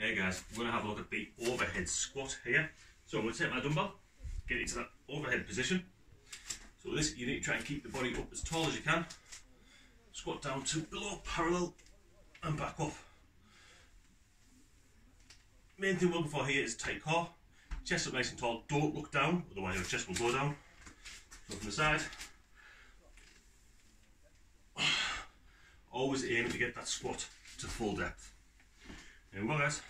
Hey guys, we're going to have a look at the overhead squat here. So I'm going to take my dumbbell, get into that overhead position. So this, you need to try and keep the body up as tall as you can. Squat down to below parallel and back up. Main thing we're looking for here is tight core. Chest up nice and tall, don't look down, otherwise your chest will go down. So from the side. Always aiming to get that squat to full depth. Here we go guys.